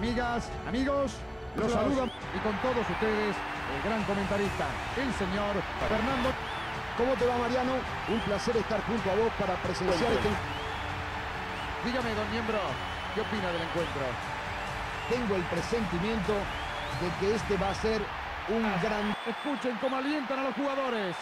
Amigas, amigos, los saludo y con todos ustedes el gran comentarista, el señor Fernando. ¿Cómo te va, Mariano? Un placer estar junto a vos para presenciar este... Dígame, don Miembro, ¿qué opina del encuentro? Tengo el presentimiento de que este va a ser un gran... Escuchen cómo alientan a los jugadores.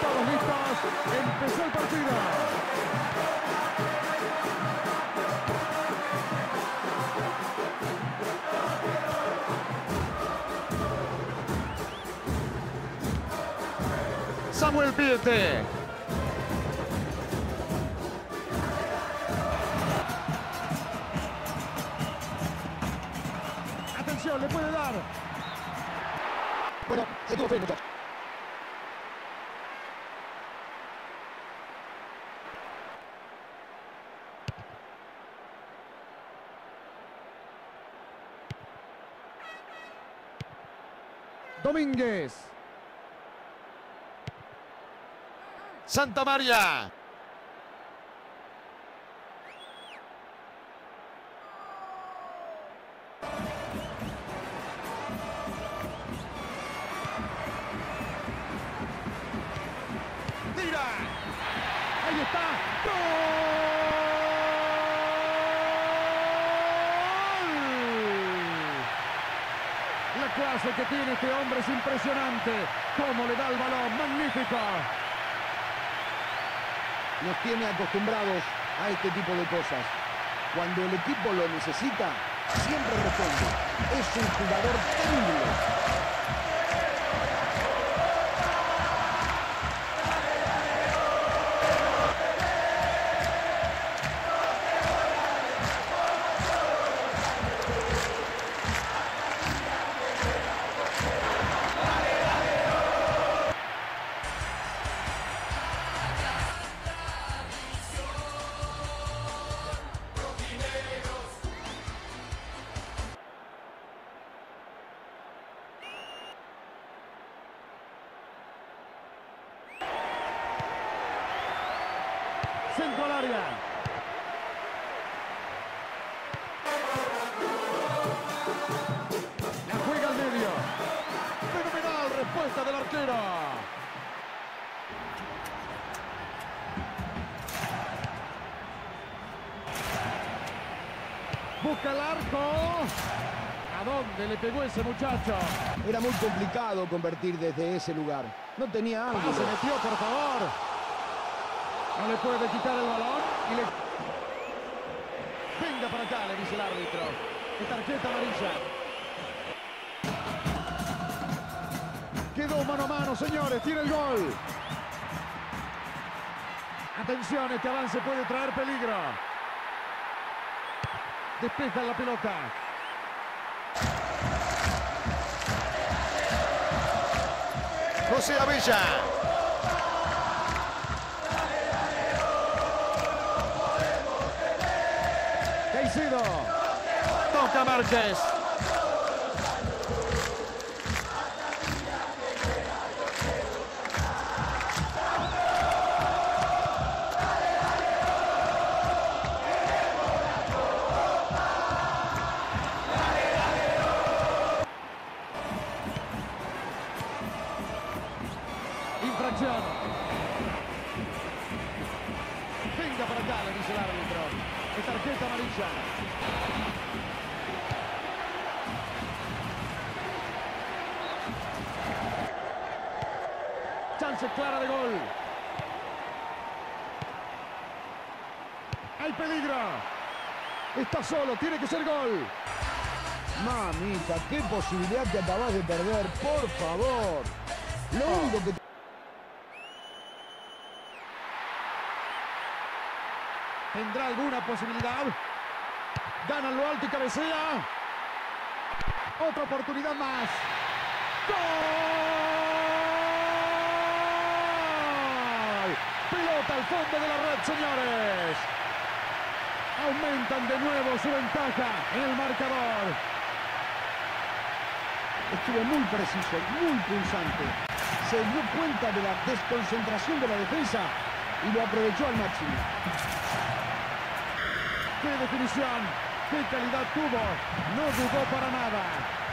Estamos todos listos. Empezó el partido. Samuel Piete. Atención, le puede dar. Bueno, se tuvo fe, muchachos. Domínguez. Santa María. Tira. Ahí está. ¡Gol! La clase que tiene este hombre es impresionante. Cómo le da el balón. Magnífico. Nos tiene acostumbrados a este tipo de cosas. Cuando el equipo lo necesita, siempre responde. Es un jugador temible. Centro al área. La juega al medio. Fenomenal respuesta del arquero. Busca el arco. ¿A dónde le pegó ese muchacho? Era muy complicado convertir desde ese lugar. No tenía Ah, se ángulo. metió, por favor. No le puede quitar el balón y le... Venga para acá, le dice el árbitro. Es tarjeta amarilla. Quedó mano a mano, señores. Tiene el gol. Atención, este avance puede traer peligro. Despeja la pelota. José Avilla. Caicedo. Toca Márquez. Infracción. Venga para acá, le dice tarjeta amarilla. Chance clara de gol. Hay peligro. Está solo, tiene que ser gol. Mamita, qué posibilidad te acabas de perder, por favor. Lo único que... ¿Tendrá alguna posibilidad? Gana lo alto y cabecea. Otra oportunidad más. ¡Gol! Pelota al fondo de la red, señores. Aumentan de nuevo su ventaja en el marcador. Estuvo muy preciso, muy pulsante. Se dio cuenta de la desconcentración de la defensa y lo aprovechó al máximo. ¡Qué definición! ¡Qué calidad tuvo! No dudó para nada.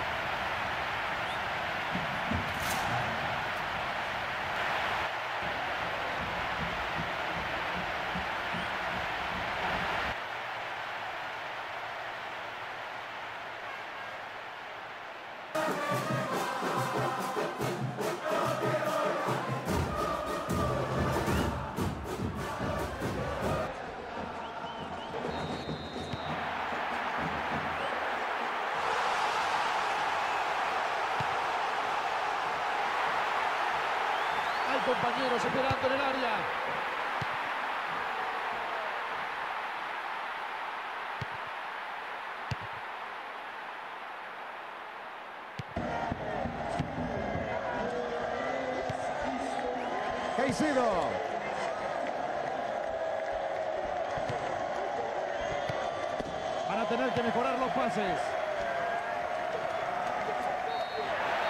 Compañeros esperando en el área. Caicedo. Van a tener que mejorar los pases.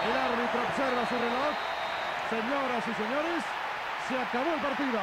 El árbitro observa su reloj. Señoras y señores, se acabó el partido.